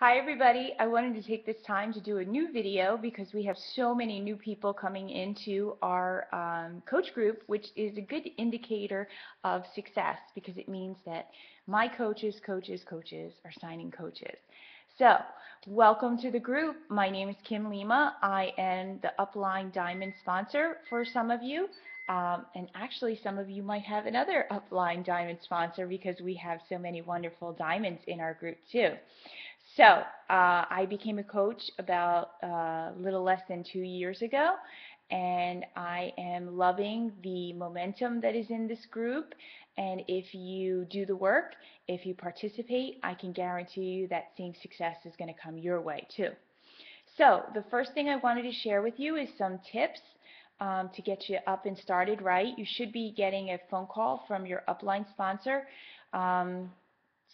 Hi everybody, I wanted to take this time to do a new video because we have so many new people coming into our um, coach group which is a good indicator of success because it means that my coaches, coaches, coaches are signing coaches. So, welcome to the group. My name is Kim Lima. I am the Upline Diamond sponsor for some of you. Um, and actually, some of you might have another Upline Diamond sponsor because we have so many wonderful diamonds in our group too. So uh, I became a coach about uh, a little less than two years ago, and I am loving the momentum that is in this group. And if you do the work, if you participate, I can guarantee you that same success is going to come your way too. So the first thing I wanted to share with you is some tips um, to get you up and started right. You should be getting a phone call from your upline sponsor. Um,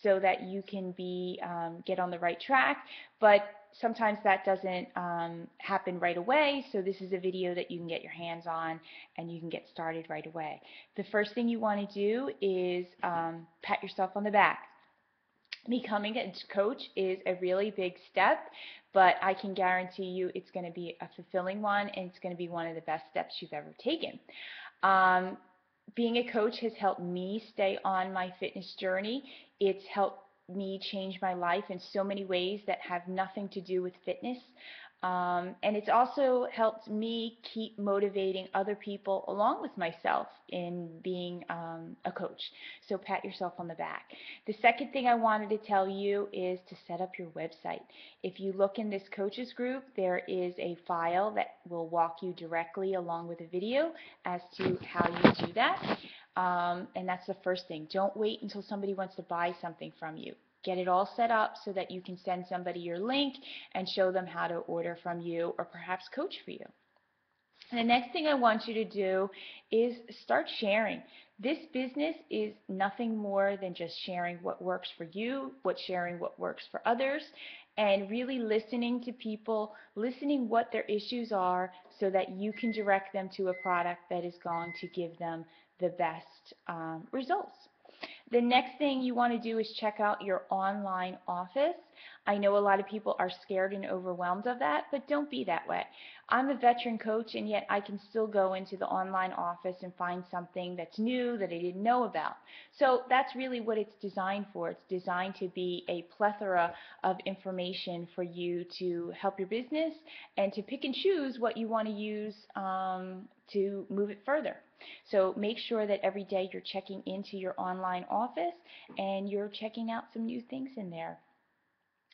so that you can be um, get on the right track. But sometimes that doesn't um, happen right away, so this is a video that you can get your hands on and you can get started right away. The first thing you want to do is um, pat yourself on the back. Becoming a coach is a really big step, but I can guarantee you it's going to be a fulfilling one and it's going to be one of the best steps you've ever taken. Being a coach has helped me stay on my fitness journey. It's helped me change my life in so many ways that have nothing to do with fitness. Um, and it's also helped me keep motivating other people along with myself in being um, a coach. So pat yourself on the back. The second thing I wanted to tell you is to set up your website. If you look in this coaches group, there is a file that will walk you directly along with a video as to how you do that. Um, and that's the first thing. Don't wait until somebody wants to buy something from you. Get it all set up so that you can send somebody your link and show them how to order from you or perhaps coach for you. And the next thing I want you to do is start sharing. This business is nothing more than just sharing what works for you, what sharing what works for others, and really listening to people, listening what their issues are so that you can direct them to a product that is going to give them the best um, results. The next thing you want to do is check out your online office. I know a lot of people are scared and overwhelmed of that, but don't be that way. I'm a veteran coach, and yet I can still go into the online office and find something that's new that I didn't know about. So that's really what it's designed for. It's designed to be a plethora of information for you to help your business and to pick and choose what you want to use um, to move it further. So make sure that every day you're checking into your online office and you're checking out some new things in there.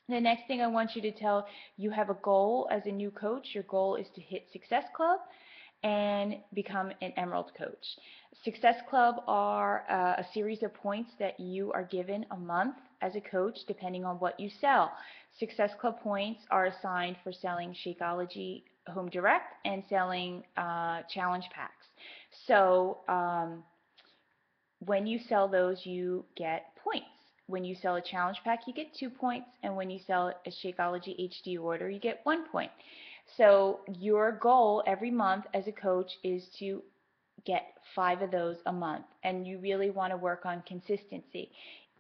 The next thing I want you to tell, you have a goal as a new coach. Your goal is to hit Success Club and become an Emerald coach. Success Club are uh, a series of points that you are given a month as a coach depending on what you sell. Success Club points are assigned for selling Shakeology Home Direct and selling uh, challenge packs. So um, when you sell those, you get points. When you sell a challenge pack, you get two points, and when you sell a Shakeology HD order, you get one point. So your goal every month as a coach is to get five of those a month, and you really want to work on consistency.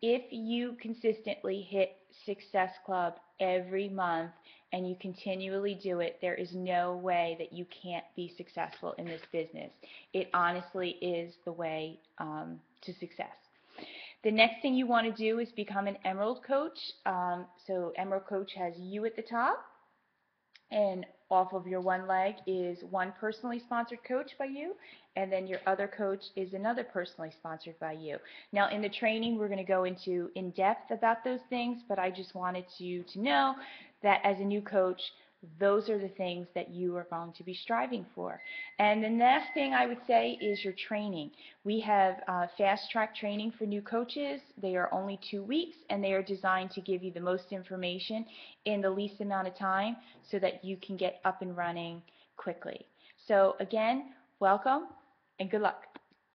If you consistently hit Success Club every month and you continually do it, there is no way that you can't be successful in this business. It honestly is the way um, to success. The next thing you want to do is become an Emerald Coach. Um, so Emerald Coach has you at the top, and off of your one leg is one personally sponsored coach by you, and then your other coach is another personally sponsored by you. Now in the training we're going to go into in depth about those things, but I just wanted you to know that as a new coach, those are the things that you are going to be striving for. And the next thing I would say is your training. We have uh, fast track training for new coaches. They are only two weeks and they are designed to give you the most information in the least amount of time so that you can get up and running quickly. So again, welcome and good luck.